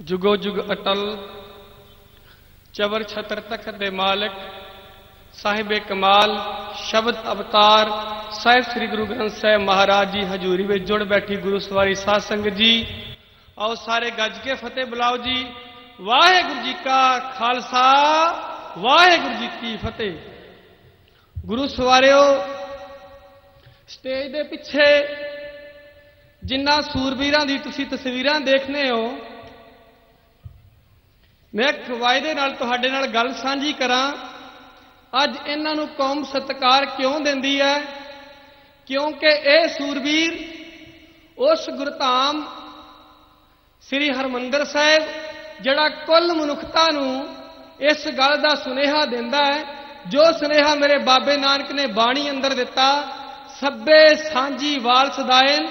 ਜੁਗੋ ਜੁਗ ਅਟਲ, ਚਵਰ ਛਤਰ ਤਖਤ ਦੇ ਮਾਲਕ, ਸਾਹਿਬੇ ਕਮਾਲ, ਸ਼ਬਦ ਅਵਤਾਰ, ਸਾਹਿਬ ਸ੍ਰੀ ਗੁਰੂ ਗ੍ਰੰਥ ਸਾਹਿਬ ਮਹਾਰਾਜ ਜੀ, ਹਜ਼ੂਰੀ ਵਿੱਚ ਜੁੜ ਬੈਠੀ ਗੁਰੂ ਸਵਾਰੀ ਸਾਧ ਸੰਗਤ ਜੀ। ਆਓ ਸਾਰੇ ਗੱਜ ਕੇ ਫਤਿਹ ਬੁਲਾਓ ਜੀ। ਵਾਹਿਗੁਰੂ ਜੀ ਕਾ ਖਾਲਸਾ, ਵਾਹਿਗੁਰੂ ਜੀ ਕੀ ਫਤਿਹ। ਗੁਰੂ ਸਵਾਰਿਓ, ਸਟੇਜ ਦੇ ਪਿੱਛੇ ਜਿੰਨਾ ਸੂਰਬੀਰਾਂ ਦੀ ਤੁਸੀਂ ਤਸਵੀਰਾਂ ਦੇਖਨੇ ਹੋ ਮੈਂ ਇੱਕ ਵਾਅਦੇ ਨਾਲ ਤੁਹਾਡੇ ਨਾਲ ਗੱਲ ਸਾਂਝੀ ਕਰਾਂ। ਅੱਜ ਇਹਨਾਂ ਨੂੰ ਕੌਮ ਸਤਕਾਰ ਕਿਉਂ ਦਿੰਦੀ ਹੈ? ਕਿਉਂਕਿ ਇਹ ਸੂਰਬੀਰ, ਉਸ ਗੁਰਧਾਮ ਸ੍ਰੀ ਹਰਮੰਦਰ ਸਾਹਿਬ, ਜਿਹੜਾ ਕੁੱਲ ਮਨੁੱਖਤਾ ਨੂੰ ਇਸ ਗੱਲ ਦਾ ਸੁਨੇਹਾ ਦਿੰਦਾ ਹੈ, ਜੋ ਸੁਨੇਹਾ ਮੇਰੇ ਬਾਬੇ ਨਾਨਕ ਨੇ ਬਾਣੀ ਅੰਦਰ ਦਿੱਤਾ, ਸੱਬੇ ਸਾਂਝੀ ਵਾਲ ਸਦਾਇਨ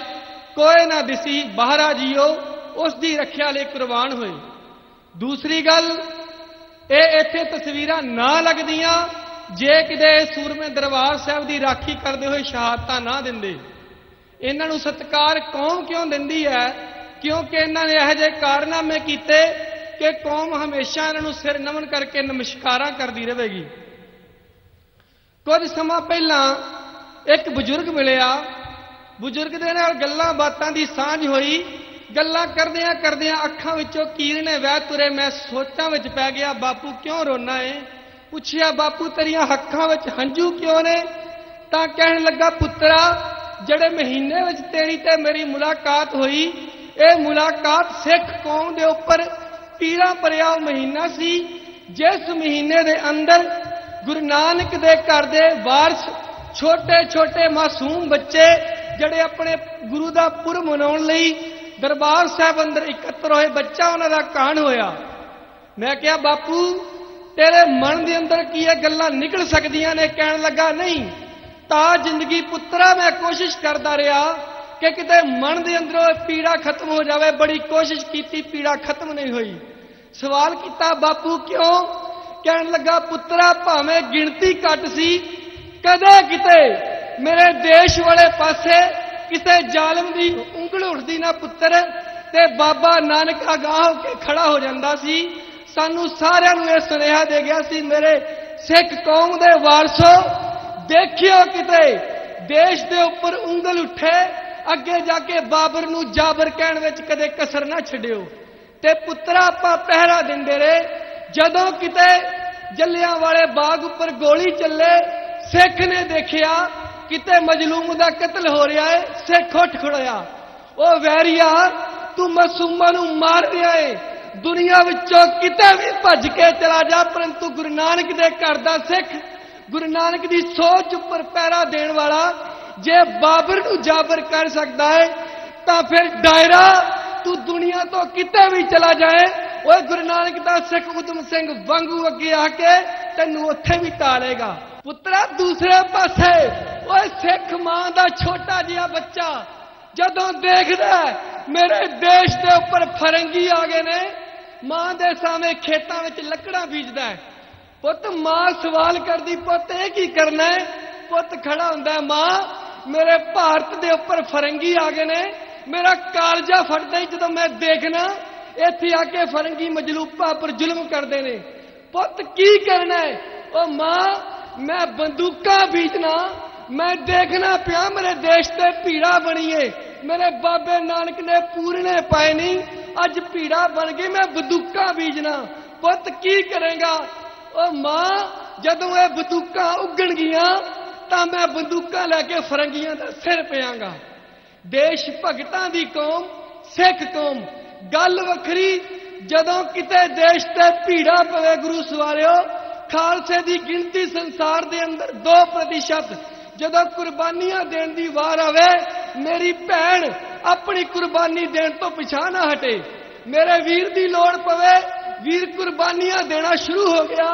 ਕੋਈ ਨਾ ਦਿਸੀ ਬਾਹਰਾ ਜੀਓ, ਉਸ ਦੀ ਰੱਖਿਆ ਲਈ ਕੁਰਬਾਨ ਹੋਏ। ਦੂਸਰੀ ਗੱਲ, ਇਹ ਇੱਥੇ ਤਸਵੀਰਾਂ ਨਾ ਲੱਗਦੀਆਂ, ਜੇ ਕਿਤੇ ਸੂਰਮੇ ਦਰਬਾਰ ਸਾਹਿਬ ਦੀ ਰਾਖੀ ਕਰਦੇ ਹੋਏ ਸ਼ਹਾਦਤਾਂ ਨਾ ਦਿੰਦੇ। ਇਹਨਾਂ ਨੂੰ ਸਤਕਾਰ ਕੌਮ ਕਿਉਂ ਦਿੰਦੀ ਹੈ? ਕਿਉਂਕਿ ਇਹਨਾਂ ਨੇ ਇਹੋ ਜਿਹੇ ਕਾਰਨਾਮੇ ਕੀਤੇ ਕਿ ਕੌਮ ਹਮੇਸ਼ਾ ਇਹਨਾਂ ਨੂੰ ਸਿਰ ਨਮਨ ਕਰਕੇ ਨਮਸਕਾਰਾਂ ਕਰਦੀ ਰਹੇਗੀ। ਕੁਝ ਸਮਾਂ ਪਹਿਲਾਂ ਇੱਕ ਬਜ਼ੁਰਗ ਮਿਲਿਆ। ਬਜ਼ੁਰਗ ਦੇ ਨਾਲ ਗੱਲਾਂ ਬਾਤਾਂ ਦੀ ਸਾਂਝ ਹੋਈ। ਗੱਲਾਂ ਕਰਦਿਆਂ ਕਰਦਿਆਂ ਅੱਖਾਂ ਵਿੱਚੋਂ ਕੀਰਨੇ ਵਹਿ ਤੁਰੇ। ਮੈਂ ਸੋਚਾਂ ਵਿੱਚ ਪੈ ਗਿਆ, ਬਾਪੂ ਕਿਉਂ ਰੋਣਾ ਏ? ਪੁੱਛਿਆ, ਬਾਪੂ ਤੇਰੀਆਂ ਅੱਖਾਂ ਵਿੱਚ ਹੰਝੂ ਕਿਉਂ ਨੇ? ਤਾਂ ਕਹਿਣ ਲੱਗਾ, ਪੁੱਤਰਾ, ਜਿਹੜੇ ਮਹੀਨੇ ਵਿੱਚ ਤੇਰੀ ਤੇ ਮੇਰੀ ਮੁਲਾਕਾਤ ਹੋਈ, ਇਹ ਮੁਲਾਕਾਤ ਸਿੱਖ ਕੌਮ ਦੇ ਉੱਪਰ ਪੀੜਾ ਭਰਿਆ ਮਹੀਨਾ ਸੀ, ਜਿਸ ਮਹੀਨੇ ਦੇ ਅੰਦਰ ਗੁਰੂ ਨਾਨਕ ਦੇ ਘਰ ਦੇ ਵਾਰਸ ਛੋਟੇ ਛੋਟੇ ਮਾਸੂਮ ਬੱਚੇ, ਜਿਹੜੇ ਆਪਣੇ ਗੁਰੂ ਦਾ ਪੁਰਬ ਮਨਾਉਣ ਲਈ ਦਰਬਾਰ ਸਾਹਿਬ ਅੰਦਰ ਇਕੱਤਰ ਹੋਏ, ਬੱਚਾ ਉਹਨਾਂ ਦਾ ਕਾਣ ਹੋਇਆ। ਮੈਂ ਕਿਹਾ, ਬਾਪੂ, ਤੇਰੇ ਮਨ ਦੇ ਅੰਦਰ ਕੀ ਇਹ ਗੱਲਾਂ ਨਿਕਲ ਸਕਦੀਆਂ ਨੇ? ਕਹਿਣ ਲੱਗਾ, ਨਹੀਂ, ਤਾਂ ਜ਼ਿੰਦਗੀ ਪੁੱਤਰਾ, ਮੈਂ ਕੋਸ਼ਿਸ਼ ਕਰਦਾ ਰਿਹਾ ਕਿ ਕਿਤੇ ਮਨ ਦੇ ਅੰਦਰੋਂ ਪੀੜਾ ਖਤਮ ਹੋ ਜਾਵੇ। ਬੜੀ ਕੋਸ਼ਿਸ਼ ਕੀਤੀ, ਪੀੜਾ ਖਤਮ ਨਹੀਂ ਹੋਈ। ਸਵਾਲ ਕੀਤਾ, ਬਾਪੂ, ਕਿਉਂ? ਕਹਿਣ ਲੱਗਾ, ਪੁੱਤਰਾ, ਭਾਵੇਂ ਗਿਣਤੀ ਘੱਟ ਸੀ, ਕਦੇ ਕਿਤੇ ਮੇਰੇ ਦੇਸ਼ ਵਾਲੇ ਪਾਸੇ ਕਿਸੇ ਜ਼ਾਲਮ ਦੀ ਉਂਗਲ ਉੱਠਦੀ ਨਾ ਪੁੱਤਰ, ਤੇ ਬਾਬਾ ਨਾਨਕ ਅਗਾਹ ਹੋ ਕੇ ਖੜਾ ਹੋ ਜਾਂਦਾ ਸੀ। ਸਾਨੂੰ ਸਾਰਿਆਂ ਨੂੰ ਇਹ ਸੁਨੇਹਾ ਦੇ ਗਿਆ ਸੀ, ਮੇਰੇ ਸਿੱਖ ਕੌਮ ਦੇ ਵਾਰਸੋ, ਦੇਖਿਓ ਕਿਤੇ ਦੇਸ਼ ਦੇ ਉੱਪਰ ਉਂਗਲ ਉੱਠੇ, ਅੱਗੇ ਜਾ ਕੇ ਬਾਬਰ ਨੂੰ ਜਾਬਰ ਕਹਿਣ ਵਿੱਚ ਕਦੇ ਕਸਰ ਨਾ ਛੱਡਿਓ। ਤੇ ਪੁੱਤਰਾ, ਆਪਾਂ ਪਹਿਰਾ ਦਿੰਦੇ ਰਹੇ। ਜਦੋਂ ਕਿਤੇ ਜੱਲਿਆਂ ਵਾਲੇ ਬਾਗ ਉੱਪਰ ਗੋਲੀ ਚੱਲੇ, ਸਿੱਖ ਨੇ ਦੇਖਿਆ ਕਿਤੇ ਮਜਲੂਮ ਦਾ ਕਤਲ ਹੋ ਰਿਹਾ ਹੈ ਸਿੱਖ ਉੱਠ ਖੜਿਆ ਉਹ ਵੈਰੀਆ, ਤੂੰ ਮਾਸੂਮਾਂ ਨੂੰ ਮਾਰ ਰਿਹਾ ਏ। ਦੁਨੀਆ ਵਿੱਚੋਂ ਕਿਤੇ ਵੀ ਭੱਜ ਕੇ ਚਲਾ ਜਾ, ਪਰੰਤੂ ਗੁਰੂ ਨਾਨਕ ਦੇ ਘਰ ਦਾ ਸਿੱਖ, ਗੁਰੂ ਨਾਨਕ ਦੀ ਸੋਚ ਉੱਪਰ ਪੈਰਾ ਦੇਣ ਵਾਲਾ, ਜੇ ਬਾਬਰ ਨੂੰ ਜਾਬਰ ਕਰ ਸਕਦਾ ਹੈ ਤਾਂ ਫਿਰ ਡਾਇਰਾ, ਤੂੰ ਦੁਨੀਆ ਤੋਂ ਕਿਤੇ ਵੀ ਚਲਾ ਜਾਏ। ਓਏ ਗੁਰੂ ਨਾਨਕ ਦਾ ਸਿੱਖ ਉਦਮ ਸਿੰਘ ਵਾਂਗੂ ਅੱਗੇ ਆ ਕੇ ਤੈਨੂੰ ਉੱਥੇ ਵੀ ਟਾਲੇਗਾ। ਪੁੱਤਰਾ, ਦੂਸਰੇ ਪਾਸੇ ਓਏ ਸਿੱਖ ਮਾਂ ਦਾ ਛੋਟਾ ਜਿਹਾ ਬੱਚਾ, ਜਦੋਂ ਦੇਖਦਾ ਮੇਰੇ ਦੇਸ਼ ਦੇ ਉੱਪਰ ਫਰੰਗੀ ਆ ਗਏ ਨੇ, ਮਾਂ ਦੇ ਸਾਹਮਣੇ ਖੇਤਾਂ ਵਿੱਚ ਲੱਕੜਾਂ ਬੀਜਦਾ ਹੈ। ਪੁੱਤ, ਮਾਂ ਸਵਾਲ ਕਰਦੀ, ਪੁੱਤ, ਇਹ ਕੀ ਕਰਨਾ ਹੈ? ਪੁੱਤ ਖੜਾ ਹੁੰਦਾ ਮਾਂ, ਮੇਰੇ ਭਾਰਤ ਦੇ ਉੱਪਰ ਫਰੰਗੀ ਆ ਗਏ ਨੇ, ਮੇਰਾ ਕਾਲਜਾ ਫਟਦਾ ਹੀ ਜਦੋਂ ਮੈਂ ਦੇਖਣਾ ਇੱਥੇ ਆ ਕੇ ਫਰੰਗੀ ਮਜਲੂਪਾ ਪਰ ਜ਼ੁਲਮ ਕਰਦੇ ਨੇ। ਪੁੱਤ, ਕੀ ਕਰਨਾ ਹੈ? ਉਹ ਮਾਂ, ਮੈਂ ਬੰਦੂਕਾਂ ਬੀਜਣਾ ਮੈਂ ਦੇਖਣਾ ਪਿਆ, ਮੇਰੇ ਦੇਸ਼ ਤੇ ਭੀੜਾ ਬਣੀਏ। ਮੇਰੇ ਬਾਬੇ ਨਾਨਕ ਨੇ ਪੂਰਨੇ ਪਾਏ ਨਹੀਂ, ਅੱਜ ਭੀੜਾ ਬਣ ਗਈ, ਮੈਂ ਬੰਦੂਕਾਂ ਬੀਜਣਾ। ਪੁੱਤ, ਕੀ ਕਰੇਗਾ? ਉਹ ਮਾਂ, ਜਦੋਂ ਇਹ ਬੰਦੂਕਾਂ ਉੱਗਣ ਗਈਆਂ ਤਾਂ ਮੈਂ ਬੰਦੂਕਾਂ ਲੈ ਕੇ ਫਰੰਗੀਆਂ ਦਾ ਸਿਰ ਪਿਆਂਗਾ। ਦੇਸ਼ ਭਗਤਾਂ ਦੀ ਕੌਮ, ਸਿੱਖ ਕੌਮ, ਗੱਲ ਵੱਖਰੀ। ਜਦੋਂ ਕਿਤੇ ਦੇਸ਼ ਤੇ ਭੀੜਾ ਪਵੇ ਗੁਰੂ ਸਵਾਰਿਓ, ਖਾਲਸੇ ਦੀ ਗਿਣਤੀ ਸੰਸਾਰ ਦੇ ਅੰਦਰ 2% ਜਦੋਂ ਕੁਰਬਾਨੀਆਂ ਦੇਣ ਦੀ ਵਾਰ ਆਵੇ ਮੇਰੀ ਭੈਣ ਆਪਣੀ ਕੁਰਬਾਨੀ ਦੇਣ ਤੋਂ ਪਿਛਾ ਨਾ ਹਟੇ ਮੇਰੇ ਵੀਰ ਦੀ ਲੋੜ ਪਵੇ ਵੀਰ ਕੁਰਬਾਨੀਆਂ ਦੇਣਾ ਸ਼ੁਰੂ ਹੋ ਗਿਆ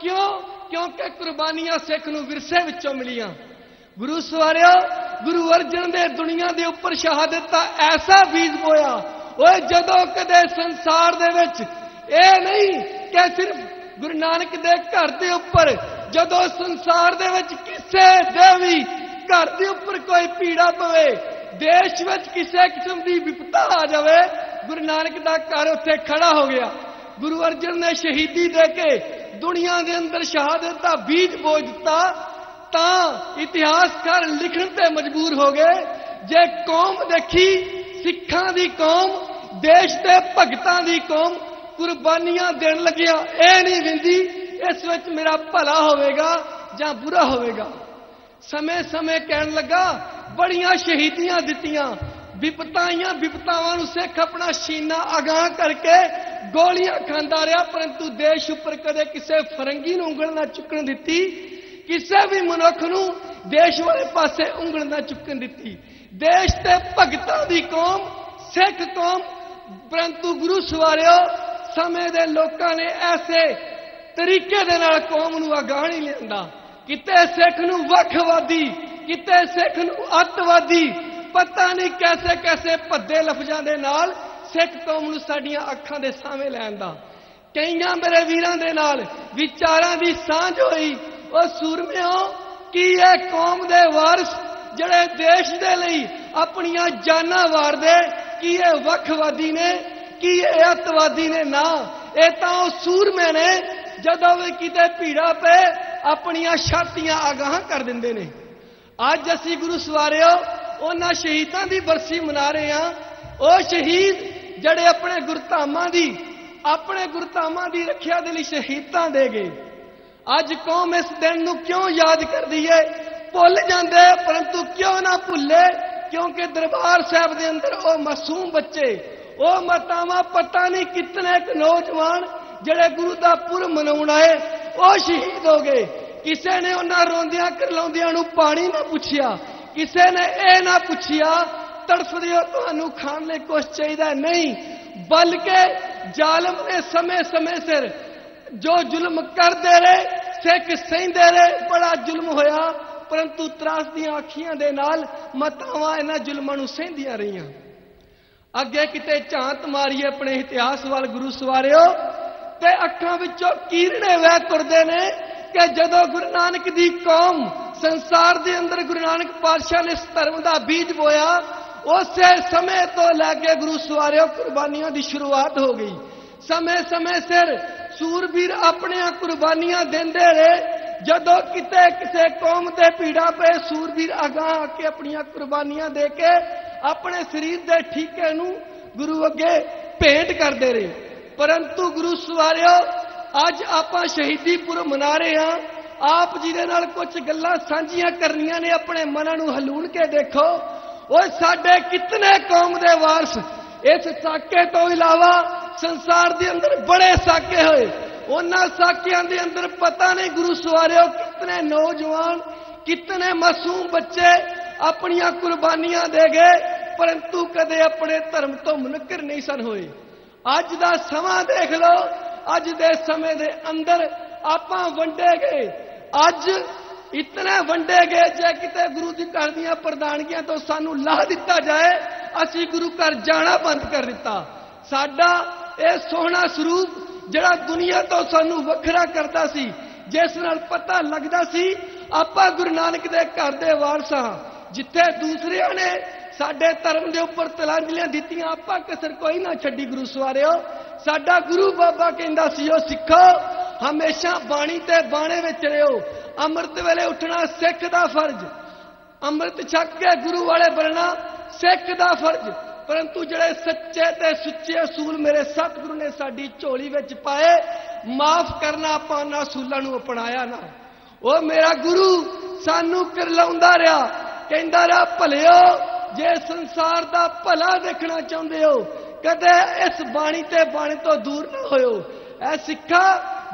ਕਿਉਂ ਕਿਉਂਕਿ ਕੁਰਬਾਨੀਆਂ ਸਿੱਖ ਨੂੰ ਵਿਰਸੇ ਵਿੱਚੋਂ ਮਿਲੀਆਂ ਗੁਰੂ ਸਵਾਰਿਓ ਗੁਰੂ ਅਰਜਨ ਦੇ ਦੁਨੀਆ ਦੇ ਉੱਪਰ ਸ਼ਹਾਦਤ ਦਾ ਐਸਾ ਬੀਜ ਬੋਇਆ ਓਏ ਜਦੋਂ ਕਦੇ ਸੰਸਾਰ ਦੇ ਵਿੱਚ ਇਹ ਨਹੀਂ ਕਿ ਸਿਰਫ ਗੁਰੂ ਨਾਨਕ ਦੇ ਘਰ ਦੇ ਉੱਪਰ ਜਦੋਂ ਸੰਸਾਰ ਦੇ ਵਿੱਚ ਕਿਸੇ ਦੇ ਵੀ ਘਰ ਦੇ ਉੱਪਰ ਕੋਈ ਪੀੜਾ ਪਵੇ, ਦੇਸ਼ ਵਿੱਚ ਕਿਸੇ ਕਿਸਮ ਦੀ ਵਿਪਤਾ ਆ ਜਾਵੇ, ਗੁਰੂ ਨਾਨਕ ਦਾ ਘਰ ਉੱਥੇ ਖੜਾ ਹੋ ਗਿਆ। ਗੁਰੂ ਅਰਜਨ ਨੇ ਸ਼ਹੀਦੀ ਦੇ ਕੇ ਦੁਨੀਆ ਦੇ ਅੰਦਰ ਸ਼ਹਾਦਤ ਦਾ ਬੀਜ ਬੋਝ ਦਿੱਤਾ, ਤਾਂ ਇਤਿਹਾਸਕਾਰ ਲਿਖਣ ਤੇ ਮਜਬੂਰ ਹੋ ਗਏ। ਜੇ ਕੌਮ ਦੇਖੀ, ਸਿੱਖਾਂ ਦੀ ਕੌਮ, ਦੇਸ਼ ਦੇ ਭਗਤਾਂ ਦੀ ਕੌਮ, ਕੁਰਬਾਨੀਆਂ ਦੇਣ ਲੱਗਿਆ, ਇਹ ਨਹੀਂ ਵਿੰਦੀ ਇਸ ਵਿੱਚ ਮੇਰਾ ਭਲਾ ਹੋਵੇਗਾ ਜਾਂ ਬੁਰਾ ਹੋਵੇਗਾ? ਸਮੇਂ-ਸਮੇਂ ਕਹਿਣ ਲੱਗਾ, ਬੜੀਆਂ ਸ਼ਹੀਦੀਆਂ ਦਿੱਤੀਆਂ। ਵਿਪਤਾਈਆਂ ਵਿਪਤਾਵਾਂ ਨੂੰ ਸਿੱਖ ਆਪਣਾ ਸੀਨਾ ਅਗਾਹ ਕਰਕੇ ਗੋਲੀਆਂ ਖਾਂਦਾ ਰਿਹਾ, ਪਰੰਤੂ ਦੇਸ਼ ਉੱਪਰ ਕਦੇ ਕਿਸੇ ਫਰੰਗੀ ਨੂੰ ਉਂਗਲ ਨਾ ਚੁੱਕਣ ਦਿੱਤੀ, ਕਿਸੇ ਵੀ ਮਨੁੱਖ ਨੂੰ ਦੇਸ਼ ਵਾਲੇ ਪਾਸੇ ਉਂਗਲ ਨਾ ਚੁੱਕਣ ਦਿੱਤੀ। ਦੇਸ਼ ਤੇ ਭਗਤਾਂ ਦੀ ਕੌਮ, ਸਿੱਖ ਕੌਮ, ਪਰੰਤੂ ਗੁਰੂ ਸਵਾਰਿਓ, ਸਮੇਂ ਦੇ ਲੋਕਾਂ ਨੇ ਐਸੇ ਤਰੀਕੇ ਦੇ ਨਾਲ ਕੌਮ ਨੂੰ ਅਗਾਹ ਨਹੀਂ ਲਿਆਂਦਾ। ਕਿਤੇ ਸਿੱਖ ਨੂੰ ਵੱਖਵਾਦੀ, ਕਿਤੇ ਸਿੱਖ ਨੂੰ ਅੱਤਵਾਦੀ, ਪਤਾ ਨਹੀਂ ਕੈਸੇ ਕੈਸੇ ਭੱਦੇ ਲਫ਼ਜ਼ਾਂ ਦੇ ਨਾਲ ਸਿੱਖ ਕੌਮ ਨੂੰ ਸਾਡੀਆਂ ਅੱਖਾਂ ਦੇ ਸਾਹਮਣੇ ਲੈਣ ਦਾ ਕਈਆਂ ਮੇਰੇ ਵੀਰਾਂ ਦੇ ਨਾਲ ਵਿਚਾਰਾਂ ਦੀ ਸਾਂਝ ਹੋਈ, ਉਹ ਸੂਰਮਿਓ, ਕੀ ਇਹ ਕੌਮ ਦੇ ਵਾਰਿਸ ਜਿਹੜੇ ਦੇਸ਼ ਦੇ ਲਈ ਆਪਣੀਆਂ ਜਾਨਾਂ ਵਾਰਦੇ, ਕੀ ਇਹ ਵੱਖਵਾਦੀ ਨੇ, ਕੀ ਇਹ ਅੱਤਵਾਦੀ ਨੇ? ਨਾ, ਇਹ ਤਾਂ ਉਹ ਸੂਰਮੇ ਨੇ ਜਦੋਂ ਵੀ ਕਿਤੇ ਭੀੜਾ ਪਏ, ਆਪਣੀਆਂ ਛਾਤੀਆਂ ਅਗਾਹ ਕਰ ਦਿੰਦੇ ਨੇ। ਅੱਜ ਅਸੀਂ ਗੁਰੂ ਸਵਾਰਿਓ, ਉਹਨਾਂ ਸ਼ਹੀਦਾਂ ਦੀ ਬਰਸੀ ਮਨਾ ਰਹੇ ਹਾਂ। ਉਹ ਸ਼ਹੀਦ ਜਿਹੜੇ ਆਪਣੇ ਗੁਰਧਾਮਾਂ ਦੀ, ਆਪਣੇ ਗੁਰਧਾਮਾਂ ਦੀ ਰੱਖਿਆ ਦੇ ਲਈ ਸ਼ਹੀਦਾਂ ਦੇ ਗਏ। ਅੱਜ ਕੌਮ ਇਸ ਦਿਨ ਨੂੰ ਕਿਉਂ ਯਾਦ ਕਰਦੀ ਹੈ ਭੁੱਲ ਜਾਂਦੇ, ਪਰੰਤੂ ਕਿਉਂ ਨਾ ਭੁੱਲੇ? ਕਿਉਂਕਿ ਦਰਬਾਰ ਸਾਹਿਬ ਦੇ ਅੰਦਰ ਉਹ ਮਾਸੂਮ ਬੱਚੇ, ਉਹ ਮਾਤਾਵਾਂ, ਪਤਾ ਨਹੀਂ ਕਿਤਨੇ ਕੁ ਨੌਜਵਾਨ ਜਿਹੜੇ ਗੁਰੂ ਦਾ ਪੁਰ ਮਨਾਉਣ ਆਏ, ਉਹ ਸ਼ਹੀਦ ਹੋ ਗਏ। ਕਿਸੇ ਨੇ ਉਹਨਾਂ ਰੋਂਦਿਆਂ ਕਰਲਾਉਂਦਿਆਂ ਨੂੰ ਪਾਣੀ ਨਾ ਪੁੱਛਿਆ। ਕਿਸੇ ਨੇ ਇਹ ਨਾ ਪੁੱਛਿਆ ਤੜਫਦੇ ਹੋ ਤੁਹਾਨੂੰ ਖਾਣ ਲਈ ਕੁਝ ਚਾਹੀਦਾ ਨਹੀਂ, ਬਲਕਿ ਜ਼ਾਲਮ ਨੇ ਸਮੇਂ-ਸਮੇਂ ਸਿਰ ਜੋ ਜ਼ੁਲਮ ਕਰਦੇ ਰਹੇ, ਸਿੱਖ ਸਹਿੰਦੇ ਰਹੇ, ਬੜਾ ਜ਼ੁਲਮ ਹੋਇਆ। ਪਰੰਤੂ ਤਰਾਸ ਦੀਆਂ ਅੱਖੀਆਂ ਦੇ ਨਾਲ ਮਤਾਵਾਂ ਇਹਨਾਂ ਜ਼ੁਲਮਾਂ ਨੂੰ ਸਹਿੰਦੀਆਂ ਰਹੀਆਂ। ਅੱਗੇ ਕਿਤੇ ਝਾਂਤ ਮਾਰੀਏ ਆਪਣੇ ਇਤਿਹਾਸ ਵੱਲ ਗੁਰੂ ਸਵਾਰਿਓ ਤੇ ਅੱਖਾਂ ਵਿੱਚੋਂ ਕੀਰਨੇ ਵਹਿ ਤੁਰਦੇ ਨੇ ਕਿ ਜਦੋਂ ਗੁਰੂ ਨਾਨਕ ਦੀ ਕੌਮ ਸੰਸਾਰ ਦੇ ਅੰਦਰ ਗੁਰੂ ਨਾਨਕ ਪਾਤਸ਼ਾਹ ਨੇ ਇਸ ਧਰਮ ਦਾ ਬੀਜ ਬੋਇਆ, ਉਸੇ ਸਮੇਂ ਤੋਂ ਲੈ ਕੇ ਗੁਰੂ ਸਵਾਰਿਓ ਕੁਰਬਾਨੀਆਂ ਦੀ ਸ਼ੁਰੂਆਤ ਹੋ ਗਈ। ਸਮੇਂ-ਸਮੇਂ ਸਿਰ ਸੂਰਬੀਰ ਆਪਣੀਆਂ ਕੁਰਬਾਨੀਆਂ ਦਿੰਦੇ ਰਹੇ। ਜਦੋਂ ਕਿਤੇ ਕਿਸੇ ਕੌਮ ਤੇ ਪੀੜਾ ਪਏ, ਸੂਰਬੀਰ ਅਗਾਹ ਆ ਕੇ ਆਪਣੀਆਂ ਕੁਰਬਾਨੀਆਂ ਦੇ ਕੇ ਆਪਣੇ ਸਰੀਰ ਦੇ ਠੀਕੇ ਨੂੰ ਗੁਰੂ ਅੱਗੇ ਭੇਂਟ ਕਰਦੇ ਰਹੇ। ਪਰੰਤੂ ਗੁਰੂ ਸਵਾਰਿਓ, ਅੱਜ ਆਪਾਂ ਸ਼ਹੀਦੀ ਪੁਰਬ ਮਨਾ ਰਹੇ ਹਾਂ। ਆਪ ਜੀ ਦੇ ਨਾਲ ਕੁਝ ਗੱਲਾਂ ਸਾਂਝੀਆਂ ਕਰਨੀਆਂ ਨੇ, ਆਪਣੇ ਮਨਾਂ ਨੂੰ ਹਲੂਣ ਕੇ ਦੇਖੋ। ਓਏ, ਸਾਡੇ ਕਿਤਨੇ ਕੌਮ ਦੇ ਵਾਰਸ, ਇਸ ਸਾਕੇ ਤੋਂ ਇਲਾਵਾ ਸੰਸਾਰ ਦੇ ਅੰਦਰ ਬੜੇ ਸਾਕੇ ਹੋਏ। ਉਹਨਾਂ ਸਾਕਿਆਂ ਦੇ ਅੰਦਰ ਪਤਾ ਨਹੀਂ ਗੁਰੂ ਸਵਾਰਿਓ, ਕਿਤਨੇ ਨੌਜਵਾਨ, ਕਿਤਨੇ ਮਾਸੂਮ ਬੱਚੇ ਆਪਣੀਆਂ ਕੁਰਬਾਨੀਆਂ ਦੇ ਗਏ, ਪਰੰਤੂ ਕਦੇ ਆਪਣੇ ਧਰਮ ਤੋਂ ਮੁਨਕਰ ਨਹੀਂ ਸਨ ਹੋਏ। ਅੱਜ ਦਾ ਸਮਾਂ ਦੇਖ ਲਓ। ਅੱਜ ਦੇ ਸਮੇਂ ਦੇ ਅੰਦਰ ਆਪਾਂ ਵੰਡੇ ਗਏ। ਅੱਜ ਇਤਨੇ ਵੰਡੇ ਗਏ ਜੇ ਕਿਤੇ ਗੁਰੂ ਦੀ ਘਰ ਦੀਆਂ ਪ੍ਰਧਾਨਗੀਆਂ ਤੋਂ ਸਾਨੂੰ ਲਾਹ ਦਿੱਤਾ ਜਾਏ, ਅਸੀਂ ਗੁਰੂ ਘਰ ਜਾਣਾ ਬੰਦ ਕਰ ਦਿੱਤਾ। ਸਾਡਾ ਇਹ ਸੋਹਣਾ ਸਰੂਪ ਜਿਹੜਾ ਦੁਨੀਆ ਤੋਂ ਸਾਨੂੰ ਵੱਖਰਾ ਕਰਦਾ ਸੀ, ਜਿਸ ਨਾਲ ਪਤਾ ਲੱਗਦਾ ਸੀ, ਆਪਾਂ ਗੁਰੂ ਨਾਨਕ ਦੇ ਘਰ ਦੇ ਵਾਰਸਾਂ, ਜਿੱਥੇ ਦੂਸਰਿਆਂ ਨੇ ਸਾਡੇ ਧਰਮ ਦੇ ਉੱਪਰ ਤਲਾਂਜਲੀਆਂ ਦਿੱਤੀਆਂ, ਆਪਾਂ ਕਸਰ ਕੋਈ ਨਾ ਛੱਡੀ ਗੁਰੂ ਸਵਾਰਿਓ। ਸਾਡਾ ਗੁਰੂ ਬਾਬਾ ਕਹਿੰਦਾ ਸੀ ਉਹ ਸਿੱਖੋ, ਹਮੇਸ਼ਾ ਬਾਣੀ ਤੇ ਬਾਣੇ ਵਿੱਚ ਰਹੋ। ਅੰਮ੍ਰਿਤ ਵੇਲੇ ਉੱਠਣਾ ਸਿੱਖ ਦਾ ਫਰਜ਼। ਅੰਮ੍ਰਿਤ ਛਕ ਕੇ ਗੁਰੂ ਵਾਲੇ ਬਣਨਾ ਸਿੱਖ ਦਾ ਫਰਜ਼। ਪਰੰਤੂ ਜਿਹੜੇ ਸੱਚੇ ਤੇ ਸੁੱਚੇ ਅਸੂਲ ਮੇਰੇ ਸਤਿਗੁਰੂ ਨੇ ਸਾਡੀ ਝੋਲੀ ਵਿੱਚ ਪਾਏ, ਮਾਫ ਕਰਨਾ ਆਪਾਂ ਉਹਨਾਂ ਅਸੂਲਾਂ ਨੂੰ ਅਪਣਾਇਆ ਨਾ। ਉਹ ਮੇਰਾ ਗੁਰੂ ਸਾਨੂੰ ਕਰਲਾਉਂਦਾ ਰਿਹਾ। ਕਹਿੰਦਾ ਰਿਹਾ, ਭਲਿਓ ਜੇ ਸੰਸਾਰ ਦਾ ਭਲਾ ਦੇਖਣਾ ਚਾਹੁੰਦੇ ਹੋ, ਕਦੇ ਇਸ ਬਾਣੀ ਤੇ ਬਾਣੀ ਤੋਂ ਦੂਰ ਨਾ ਹੋਇਓ। ਐ ਸਿੱਖਾ,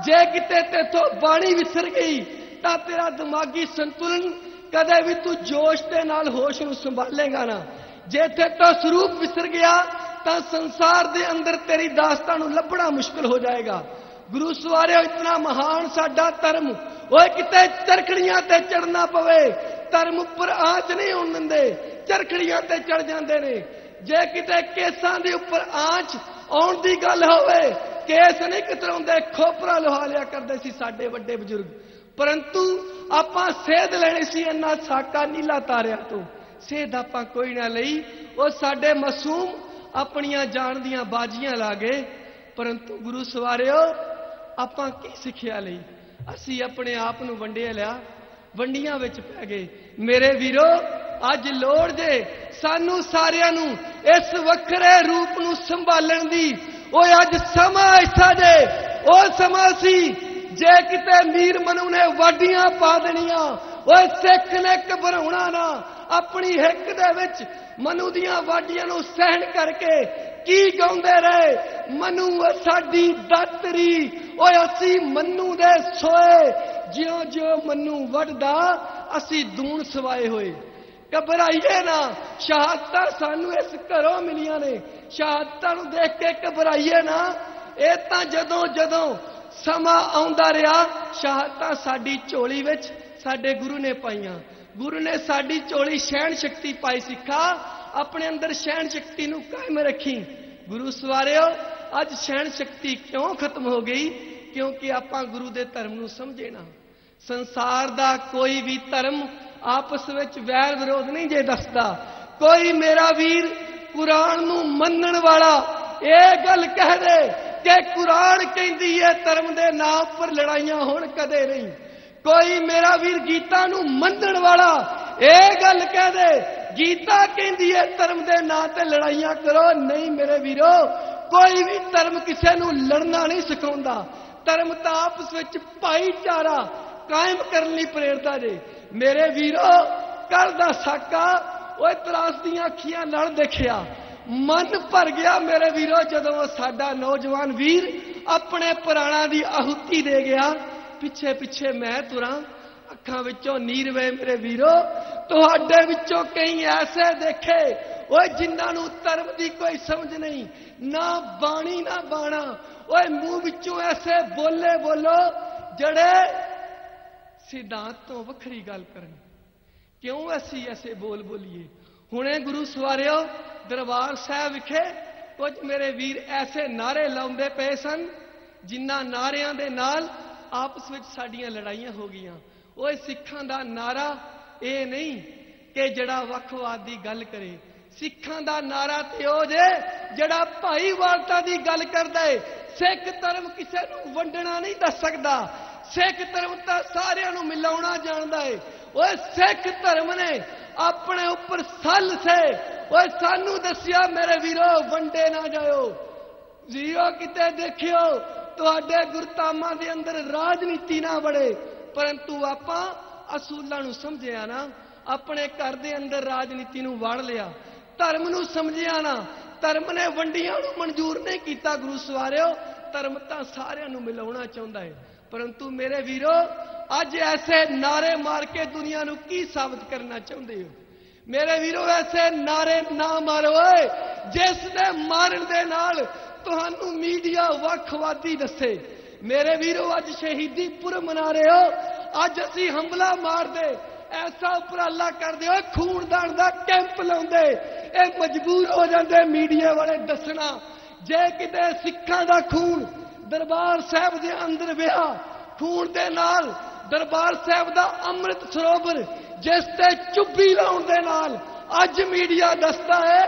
ਜੇ ਕਿਤੇ ਤੇਥੋਂ ਬਾਣੀ ਵਿਸਰ ਗਈ, ਤਾਂ ਤੇਰਾ ਦਿਮਾਗੀ ਸੰਤੁਲਨ ਕਦੇ ਵੀ ਤੂੰ ਜੋਸ਼ ਦੇ ਨਾਲ ਹੋਸ਼ ਨੂੰ ਸੰਭਾਲੇਗਾ ਨਾ। ਜੇ ਤੇ ਸਰੂਪ ਵਿਸਰ ਗਿਆ, ਤਾਂ ਸੰਸਾਰ ਦੇ ਅੰਦਰ ਤੇਰੀ ਦਾਸਤਾਂ ਨੂੰ ਲੱਭਣਾ ਮੁਸ਼ਕਲ ਹੋ ਜਾਏਗਾ। ਗੁਰੂ ਸਵਾਰਿਓ, ਇਤਨਾ ਮਹਾਨ ਸਾਡਾ ਧਰਮ, ਓਏ ਕਿਤੇ ਚਰਖੜੀਆਂ ਤੇ ਚੜਨਾ ਪਵੇ, ਧਰਮ ਉੱਪਰ ਆਂਚ ਨਹੀਂ ਹੋਣ ਦਿੰਦੇ। ਚਰਖੜੀਆਂ ਤੇ ਚੜ ਜਾਂਦੇ ਨੇ। ਜੇ ਕਿਤੇ ਕੇਸਾਂ ਦੇ ਉੱਪਰ ਆਂਚ ਆਉਣ ਦੀ ਗੱਲ ਹੋਵੇ, ਕੇਸ ਨਹੀਂ ਕਤਰਾਉਂਦੇ, ਖੋਪਰਾ ਲੋਹਾ ਲਿਆ ਕਰਦੇ ਸੀ ਸਾਡੇ ਵੱਡੇ ਬਜ਼ੁਰਗ। ਪਰੰਤੂ ਆਪਾਂ ਸੇਧ ਲੈਣੀ ਸੀ ਇੰਨਾ ਸਾਕਾ ਨੀਲਾ ਤਾਰਿਆ ਤੋਂ। ਸੇਧ ਆਪਾਂ ਕੋਈ ਨਾ ਲਈ। ਉਹ ਸਾਡੇ ਮਾਸੂਮ ਆਪਣੀਆਂ ਜਾਨ ਦੀਆਂ ਬਾਜੀਆਂ ਲਾ ਗਏ। ਪਰੰਤੂ ਗੁਰੂ ਸਵਾਰਿਓ, ਆਪਾਂ ਕੀ ਸਿੱਖਿਆ ਲਈ? ਅਸੀਂ ਆਪਣੇ ਆਪ ਨੂੰ ਵੰਡਿਆ ਲਿਆ। ਵੰਡੀਆਂ ਵਿੱਚ ਪੈ ਗਏ। ਮੇਰੇ ਵੀਰੋ ਅੱਜ ਲੋੜ ਜੇ ਸਾਨੂੰ ਸਾਰਿਆਂ ਨੂੰ ਇਸ ਵੱਖਰੇ ਰੂਪ ਨੂੰ ਸੰਭਾਲਣ ਦੀ, ਓਏ ਅੱਜ ਸਮਾਂ ਐਸਾ ਜੇ। ਉਹ ਸਮਾਂ ਸੀ ਜੇ ਕਿਤੇ ਮੀਰ ਮਨੂ ਨੇ ਵਾਡੀਆਂ ਪਾ ਦੇਣੀਆਂ, ਓਏ ਸਿੱਖ ਨੇ ਘਬਰਾਉਣਾ ਨਾ। ਆਪਣੀ ਹਿੱਕ ਦੇ ਵਿੱਚ ਮਨੂ ਦੀਆਂ ਵਾਡੀਆਂ ਨੂੰ ਸਹਿਣ ਕਰਕੇ ਕੀ ਗਾਉਂਦੇ ਰਹੇ? ਮਨੂ ਸਾਡੀ ਦਾਤਰੀ, ਓਏ ਅਸੀਂ ਮਨੂ ਦੇ ਸੋਏ। ਜਿਉਂ ਜਿਉਂ ਮਨੂ ਵੱਡਦਾ ਅਸੀਂ ਦੂਣ ਸਵਾਏ ਹੋਏ। ਘਬਰਾਈਏ ਨਾ। ਸ਼ਹਾਦਤਾਂ ਸਾਨੂੰ ਇਸ ਘਰੋਂ ਮਿਲੀਆਂ ਨੇ। ਸ਼ਹਾਦਤਾਂ ਨੂੰ ਦੇਖ ਕੇ ਘਬਰਾਈਏ ਨਾ। ਇਹ ਤਾਂ ਜਦੋਂ ਜਦੋਂ ਸਮਾਂ ਆਉਂਦਾ ਰਿਹਾ, ਸ਼ਹਾਦਤਾਂ ਸਾਡੀ ਝੋਲੀ ਵਿੱਚ ਸਾਡੇ ਗੁਰੂ ਨੇ ਪਾਈਆਂ। ਗੁਰੂ ਨੇ ਸਾਡੀ ਝੋਲੀ ਸਹਿਣ ਸ਼ਕਤੀ ਪਾਈ ਸਿੱਖਾ। ਆਪਣੇ ਅੰਦਰ ਸਹਿਣ ਸ਼ਕਤੀ ਨੂੰ ਕਾਇਮ ਰੱਖੀ। ਗੁਰੂ ਸਵਾਰਿਓ, ਅੱਜ ਸਹਿਣ ਸ਼ਕਤੀ ਕਿਉਂ ਖਤਮ ਹੋ ਗਈ? ਕਿਉਂਕਿ ਆਪਾਂ ਗੁਰੂ ਦੇ ਧਰਮ ਨੂੰ ਸਮਝੇ ਨਾ। ਸੰਸਾਰ ਦਾ ਕੋਈ ਵੀ ਧਰਮ ਆਪਸ ਵਿੱਚ ਵੈਰ ਵਿਰੋਧ ਨਹੀਂ ਜੇ ਦੱਸਦਾ। ਕੋਈ ਮੇਰਾ ਵੀਰ ਕੁਰਾਨ ਨੂੰ ਮੰਨਣ ਵਾਲਾ ਇਹ ਗੱਲ ਕਹਿ ਦੇ ਕਿ ਕੁਰਾਨ ਕਹਿੰਦੀ ਹੈ ਧਰਮ ਦੇ ਨਾਂ ਉੱਪਰ ਲੜਾਈਆਂ ਹੋਣ ਕਦੇ ਨਹੀਂ। ਕੋਈ ਮੇਰਾ ਵੀਰ ਗੀਤਾ ਨੂੰ ਮੰਨਣ ਵਾਲਾ ਇਹ ਗੱਲ ਕਹਿ ਦੇ, ਗੀਤਾ ਕਹਿੰਦੀ ਹੈ ਧਰਮ ਦੇ ਨਾਂ ਤੇ ਲੜਾਈਆਂ ਕਰੋ, ਨਹੀਂ ਮੇਰੇ ਵੀਰੋ, ਕੋਈ ਵੀ ਧਰਮ ਕਿਸੇ ਨੂੰ ਲੜਨਾ ਨਹੀਂ ਸਿਖਾਉਂਦਾ। ਧਰਮ ਤਾਂ ਆਪਸ ਵਿੱਚ ਭਾਈਚਾਰਾ ਕਾਇਮ ਕਰਨ ਲਈ ਪ੍ਰੇਰਦਾ ਜੇ। ਮੇਰੇ ਵੀਰੋ ਕੱਲ ਦਾ ਸਾਕਾ, ਓਏ ਤਰਾਸ ਦੀਆਂ ਅੱਖੀਆਂ ਨਾਲ ਦੇਖਿਆ। ਮਨ ਭਰ ਗਿਆ ਮੇਰੇ ਵੀਰੋ, ਜਦੋਂ ਸਾਡਾ ਨੌਜਵਾਨ ਵੀਰ ਆਪਣੇ ਪ੍ਰਾਣਾ ਦੀ ਆਹੂਤੀ ਦੇ ਗਿਆ। ਪਿੱਛੇ ਪਿੱਛੇ ਮੈਂ ਤੁਰਾਂ, ਅੱਖਾਂ ਵਿੱਚੋਂ ਨੀਰ ਵੇ ਮੇਰੇ ਵੀਰੋ। ਤੁਹਾਡੇ ਵਿੱਚੋਂ ਕਈ ਐਸੇ ਦੇਖੇ, ਓਏ ਜਿਨ੍ਹਾਂ ਨੂੰ ਧਰਮ ਦੀ ਕੋਈ ਸਮਝ ਨਹੀਂ। ਨਾ ਬਾਣੀ, ਨਾ ਬਾਣਾ। ਓਏ ਮੂੰਹ ਵਿੱਚੋਂ ਐਸੇ ਬੋਲੇ ਬੋਲੋ, ਜਿਹੜੇ ਸਿਧਾਂਤ ਤੋਂ ਵੱਖਰੀ ਗੱਲ ਕਰਨ। ਕਿਉਂ ਅਸੀਂ ਐਸੇ ਬੋਲ ਬੋਲੀਏ? ਹੁਣੇ ਗੁਰੂ ਸਵਾਰਿਓ, ਦਰਬਾਰ ਸਾਹਿਬ ਵਿਖੇ ਕੁਝ ਮੇਰੇ ਵੀਰ ਐਸੇ ਨਾਰੇ ਲਾਉਂਦੇ ਪਏ ਸਨ, ਜਿਨ੍ਹਾਂ ਨਾਰਿਆਂ ਦੇ ਨਾਲ ਆਪਸ ਵਿੱਚ ਸਾਡੀਆਂ ਲੜਾਈਆਂ ਹੋ ਗਈਆਂ। ਓਏ ਸਿੱਖਾਂ ਦਾ ਨਾਰਾ ਇਹ ਨਹੀਂ ਕਿ ਜਿਹੜਾ ਵੱਖਵਾਦ ਦੀ ਗੱਲ ਕਰੇ। ਸਿੱਖਾਂ ਦਾ ਨਾਰਾ ਤੇ ਉਹ ਜੇ ਜਿਹੜਾ ਭਾਈਵਾਲਤਾ ਦੀ ਗੱਲ ਕਰਦਾ ਏ, ਸਿੱਖ ਧਰਮ ਕਿਸੇ ਨੂੰ ਵੰਡਣਾ ਨਹੀਂ ਦੱਸ ਸਕਦਾ। ਸਿੱਖ ਧਰਮ ਤਾਂ ਸਾਰਿਆਂ ਨੂੰ ਮਿਲਾਉਣਾ ਜਾਣਦਾ ਏ। ਓਏ ਸਿੱਖ ਧਰਮ ਨੇ ਆਪਣੇ ਉੱਪਰ ਸੱਲ ਸੇ। ਓਏ ਸਾਨੂੰ ਦੱਸਿਆ, ਮੇਰੇ ਵੀਰੋ, ਵੰਡੇ ਨਾ ਜਾਇਓ। ਜੀਓ ਕਿਤੇ ਦੇਖਿਓ, ਤੁਹਾਡੇ ਗੁਰਤਾਮਾਂ ਦੇ ਅੰਦਰ ਰਾਜਨੀਤੀ ਨਾ ਵੜੇ। ਪਰੰਤੂ ਆਪਾਂ ਅਸੂਲਾਂ ਨੂੰ ਸਮਝਿਆ ਨਾ, ਆਪਣੇ ਘਰ ਦੇ ਅੰਦਰ ਰਾਜਨੀਤੀ ਨੂੰ ਵੜ ਲਿਆ। ਧਰਮ ਨੂੰ ਸਮਝਿਆ ਨਾ, ਧਰਮ ਨੇ ਵੰਡੀਆਂ ਨੂੰ ਮਨਜ਼ੂਰ ਨਹੀਂ ਕੀਤਾ, ਗੁਰੂ ਸਵਾਰਿਓ। ਧਰਮ ਤਾਂ ਸਾਰਿਆਂ ਨੂੰ ਮਿਲਾਉਣਾ ਚਾਹੁੰਦਾ ਹੈ ਪਰੰਤੂ ਮੇਰੇ ਵੀਰੋ, ਅੱਜ ਐਸੇ ਨਾਰੇ ਮਾਰ ਕੇ ਦੁਨੀਆ ਨੂੰ ਕੀ ਸਾਬਤ ਕਰਨਾ ਚਾਹੁੰਦੇ ਹੋ? ਮੇਰੇ ਵੀਰੋ, ਐਸੇ ਨਾਰੇ ਨਾ ਮਾਰੋ ਓਏ ਜਿਸ ਦੇ ਮਾਰਨ ਦੇ ਨਾਲ ਤੁਹਾਨੂੰ ਮੀਡੀਆ ਵੱਖਵਾਦੀ ਦੱਸੇ। ਮੇਰੇ ਵੀਰੋ, ਅੱਜ ਸ਼ਹੀਦੀ ਪੁਰ ਮਨਾ ਰਹੇ ਹੋ। ਅੱਜ ਅਸੀਂ ਹਮਲਾ ਮਾਰਦੇ, ਐਸਾ ਉਪਰਾਲਾ ਕਰਦੇ ਹੋ ਖੂਨਦਾਨ ਦਾ ਕੈਂਪ ਲਾਉਂਦੇ। ਇਹ ਮਜਬੂਰ ਹੋ ਜਾਂਦੇ ਮੀਡੀਆ ਵਾਲੇ ਦੱਸਣਾ। ਜੇ ਕਿਤੇ ਸਿੱਖਾਂ ਦਾ ਖੂਨ ਦਰਬਾਰ ਸਾਹਿਬ ਦੇ ਅੰਦਰ ਵਿਆਹ ਖੂਨ ਦੇ ਨਾਲ ਦਰਬਾਰ ਸਾਹਿਬ ਦਾ ਅੰਮ੍ਰਿਤ ਸਰੋਵਰ ਜਿਸ ਤੇ ਚੁੱਭੀ ਲਾਉਣ ਦੇ ਨਾਲ ਅੱਜ ਮੀਡੀਆ ਦੱਸਦਾ ਹੈ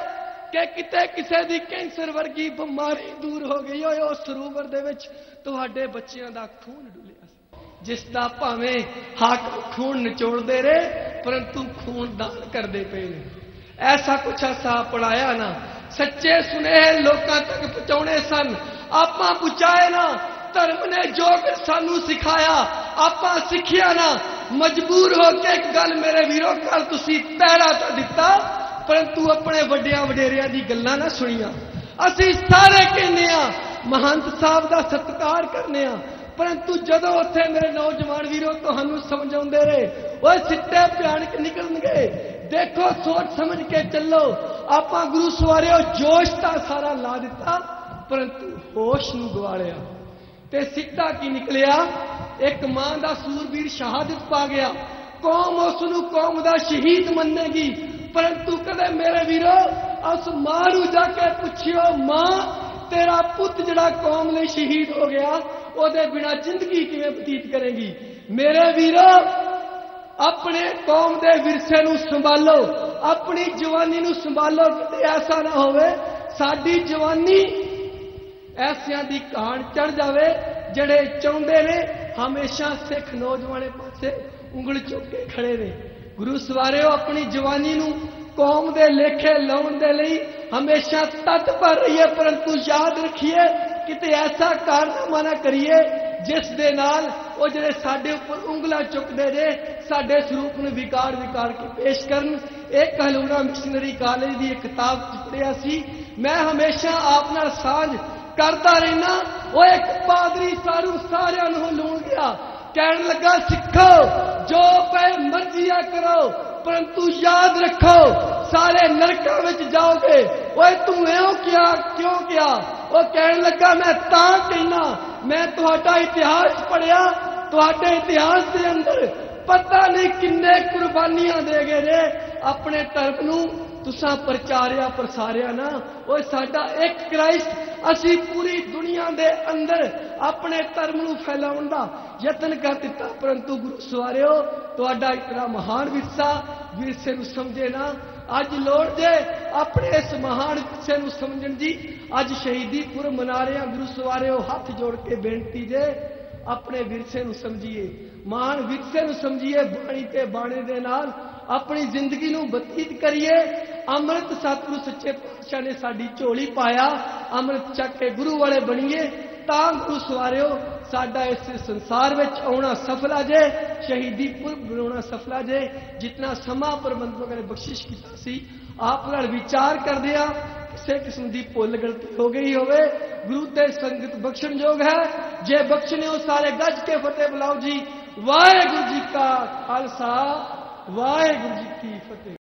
ਕਿ ਕਿਤੇ ਕਿਸੇ ਦੀ ਕੈਂਸਰ ਵਰਗੀ ਬਿਮਾਰੀ ਦੂਰ ਹੋ ਗਈ ਓਏ, ਉਸ ਸਰੋਵਰ ਦੇ ਵਿੱਚ ਤੁਹਾਡੇ ਬੱਚਿਆਂ ਦਾ ਖੂਨ ਡੁੱਲਿਆ ਸੀ। ਜਿਸ ਦਾ ਭਾਵੇਂ ਹਾਕਮ ਖੂਨ ਨਿਚੋੜਦੇ ਰਹੇ, ਪਰੰਤੂ ਖੂਨ ਦਾਨ ਕਰਦੇ ਪਏ ਨੇ। ਐਸਾ ਕੁਛ ਅਸਾ ਪੜਾਇਆ ਨਾ। ਸੱਚੇ ਸੁਨੇਹੇ ਲੋਕਾਂ ਤੱਕ ਪਹੁੰਚਾਉਣੇ ਸਨ। ਆਪਾਂ ਪੁਚਾਏ ਨਾ, ਧਰਮ ਨੇ ਜੋ ਕਿ ਸਾਨੂੰ ਸਿਖਾਇਆ, ਆਪਾਂ ਸਿੱਖਿਆ ਨਾ। ਮਜਬੂਰ ਹੋ ਕੇ ਇੱਕ ਗੱਲ ਮੇਰੇ ਵੀਰੋ ਕੱਲ ਤੁਸੀਂ ਪਹਿਰਾ ਤਾਂ ਦਿੱਤਾ, ਪਰੰਤੂ ਆਪਣੇ ਵੱਡਿਆਂ ਵਡੇਰਿਆਂ ਦੀ ਗੱਲਾਂ ਨਾ ਸੁਣੀਆਂ। ਅਸੀਂ ਸਾਰੇ ਕਹਿੰਦੇ ਆ ਮਹੰਤ ਸਾਹਿਬ ਦਾ ਸਤਿਕਾਰ ਕਰਨੇ ਆ ਪਰੰਤੂ ਜਦੋਂ ਉੱਥੇ ਮੇਰੇ ਨੌਜਵਾਨ ਵੀਰੋ ਤੁਹਾਨੂੰ ਸਮਝਾਉਂਦੇ ਰਹੇ, ਓਏ ਸਿੱਟੇ ਭਿਆਨਕ ਨਿਕਲਣਗੇ। ਦੇਖੋ, ਸੋਚ ਸਮਝ ਕੇ ਚੱਲੋ। ਆਪਾਂ ਗੁਰੂ ਸਵਾਰਿਓ, ਜੋਸ਼ ਤਾਂ ਸਾਰਾ ਲਾ ਦਿੱਤਾ। ਪਰੰਤੂ ਹੋਸ਼ ਨੂੰ ਗਵਾ ਤੇ ਸਿੱਧਾ ਕੀ ਨਿਕਲਿਆ? ਇੱਕ ਮਾਂ ਦਾ ਸੂਰਬੀਰ ਸ਼ਹਾਦਤ ਪਾ ਗਿਆ। ਕੌਮ ਉਸ ਨੂੰ ਕੌਮ ਦਾ ਸ਼ਹੀਦ ਮੰਨੇਗੀ। ਪਰੰਤੂ ਕਦੇ ਮੇਰੇ ਵੀਰੋ ਉਸ ਮਾਂ ਨੂੰ ਜਾ ਕੇ ਪੁੱਛਿਓ, ਮਾਂ, ਤੇਰਾ ਪੁੱਤ ਜਿਹੜਾ ਕੌਮ ਲਈ ਸ਼ਹੀਦ ਹੋ ਗਿਆ, ਉਹਦੇ ਬਿਨਾ ਜ਼ਿੰਦਗੀ ਕਿਵੇਂ ਬਤੀਤ ਕਰੇਗੀ? ਮੇਰੇ ਵੀਰੋ, ਆਪਣੇ ਕੌਮ ਦੇ ਵਿਰਸੇ ਨੂੰ ਸੰਭਾਲੋ। ਆਪਣੀ ਜਵਾਨੀ ਨੂੰ ਸੰਭਾਲੋ ਐਸਾ ਨਾ ਹੋਵੇ, ਸਾਡੀ ਜਵਾਨੀ ਐਸਿਆਂ ਦੀ ਕਾਣ ਚੜ ਜਾਵੇ, ਜਿਹੜੇ ਚਾਹੁੰਦੇ ਨੇ, ਹਮੇਸ਼ਾ ਸਿੱਖ ਨੌਜਵਾਨੇ ਪਾਸੇ ਉਂਗਲ ਚੁੱਕ ਕੇ ਖੜੇ ਨੇ। ਗੁਰੂ ਸਵਾਰਿਓ, ਆਪਣੀ ਜਵਾਨੀ ਨੂੰ ਕੌਮ ਦੇ ਲੇਖੇ ਲਾਉਣ ਦੇ ਲਈ ਹਮੇਸ਼ਾ ਤਤਪਰ ਰਹੀਏ, ਪਰੰਤੂ ਯਾਦ ਰੱਖੀਏ, ਕਿਤੇ ਐਸਾ ਕਾਰਨਾਮਾ ਨਾ ਕਰੀਏ, ਜਿਸ ਦੇ ਨਾਲ ਉਹ ਜਿਹੜੇ ਸਾਡੇ ਉੱਪਰ ਉਂਗਲਾਂ ਚੁੱਕਦੇ ਨੇ, ਸਾਡੇ ਸਰੂਪ ਨੂੰ ਵਿਕਾਰ ਵਿਕਾਰ ਕੇ ਪੇਸ਼ ਕਰਨ। ਇਹ ਕਹਲੂਣਾ ਮਿਸ਼ਨਰੀ ਕਾਲਜ ਦੀ ਇੱਕ ਕਿਤਾਬ ਚ ਪੜਿਆ ਸੀ। ਮੈਂ ਹਮੇਸ਼ਾ ਆਪ ਨਾਲ ਸਾਂਝ ਕਰਦਾ ਰਹਿਣਾ ਉਹ ਇੱਕ ਪਾਦਰੀ ਸਾਰੂ ਸਾਰਿਆਂ ਨੂੰ ਲੂਣ ਗਿਆ ਕਹਿਣ ਲੱਗਾ ਸਿੱਖੋ ਜੋ ਪੈ ਮਰਜ਼ੀਆਂ ਕਰੋ ਪਰੰਤੂ ਯਾਦ ਰੱਖੋ ਸਾਰੇ ਨਰਕਾਂ ਵਿੱਚ ਜਾਓਗੇ ਓਏ ਤੂੰ ਐਉਂ ਕਿਹਾ ਕਿਉਂ ਕਿਹਾ ਉਹ ਕਹਿਣ ਲੱਗਾ ਮੈਂ ਤਾਂ ਕਹਿਣਾ ਮੈਂ ਤੁਹਾਡਾ ਇਤਿਹਾਸ ਪੜਿਆ ਤੁਹਾਡੇ ਇਤਿਹਾਸ ਦੇ ਅੰਦਰ ਪਤਾ ਨਹੀਂ ਕਿੰਨੇ ਕੁਰਬਾਨੀਆਂ ਦੇ ਗਏ ਨੇ ਆਪਣੇ ਧਰਮ ਨੂੰ ਤੁਸਾਂ ਪ੍ਰਚਾਰਿਆ ਪ੍ਰਸਾਰਿਆ ਨਾ, ਓਏ ਸਾਡਾ ਇੱਕ ਕ੍ਰਾਈਸਟ, ਅਸੀਂ ਪੂਰੀ ਦੁਨੀਆ ਦੇ ਅੰਦਰ ਆਪਣੇ ਧਰਮ ਨੂੰ ਫੈਲਾਉਣ ਦਾ ਯਤਨ ਕਰ ਦਿੱਤਾ। ਪਰੰਤੂ ਗੁਰੂ ਸਵਾਰਿਓ, ਤੁਹਾਡਾ ਇਤਨਾ ਮਹਾਨ ਵਿਰਸਾ, ਵਿਰਸੇ ਨੂੰ ਸਮਝੇ ਨਾ। ਅੱਜ ਲੋੜ ਜੇ ਆਪਣੇ ਇਸ ਮਹਾਨ ਵਿਰਸੇ ਨੂੰ ਸਮਝਣ ਦੀ, ਅੱਜ ਸ਼ਹੀਦੀ ਪੁਰ ਮਨਾ ਰਹੇ ਹਾਂ ਗੁਰੂ ਸਵਾਰਿਓ, ਹੱਥ ਜੋੜ ਕੇ ਬੇਨਤੀ ਜੇ, ਆਪਣੇ ਵਿਰਸੇ ਨੂੰ ਸਮਝੀਏ। ਮਹਾਨ ਵਿਰਸੇ ਨੂੰ ਸਮਝੀਏ, ਬਾਣੀ ਤੇ ਬਾਣੇ ਦੇ ਨਾਲ ਆਪਣੀ ਜ਼ਿੰਦਗੀ ਨੂੰ ਬਤੀਤ ਕਰੀਏ। ਅੰਮ੍ਰਿਤ ਸਤਿਗੁਰੂ ਸੱਚੇ ਪਾਤਸ਼ਾਹ ਨੇ ਸਾਡੀ ਝੋਲੀ ਪਾਇਆ। ਅੰਮ੍ਰਿਤ ਚੱਕ ਕੇ ਗੁਰੂ ਵਾਲੇ ਬਣੀਏ। ਤਾਂ ਗੁਰੂ ਸਵਾਰਿਓ, ਸਾਡਾ ਇਸ ਸੰਸਾਰ ਵਿੱਚ ਆਉਣਾ ਸਫਲਾ ਜੇ, ਸ਼ਹੀਦੀ ਪੁਰਬ ਬਣਾਉਣਾ ਸਫਲਾ ਜੇ। ਜਿਤਨਾ ਸਮਾਂ ਪ੍ਰਬੰਧਕਾਂ ਨੇ ਬਖਸ਼ਿਸ਼ ਕੀਤਾ ਸੀ, ਆਪ ਨਾਲ ਵਿਚਾਰ ਕਰਦੇ ਆ, ਕਿਸੇ ਕਿਸਮ ਦੀ ਭੁੱਲ ਗਲਤੀ ਹੋ ਗਈ ਹੋਵੇ, ਗੁਰੂ ਤੇ ਸੰਗਤ ਬਖਸ਼ਣਯੋਗ ਹੈ। ਜੇ ਬਖਸ਼ਣਿਓ ਸਾਰੇ, ਗੱਜ ਕੇ ਫਤਿਹ ਬੁਲਾਓ ਜੀ। ਵਾਹਿਗੁਰੂ ਜੀ ਕਾ ਖਾਲਸਾ। ਵਾਹਿਗੁਰੂ ਜੀ ਕੀ ਫਤਿਹ।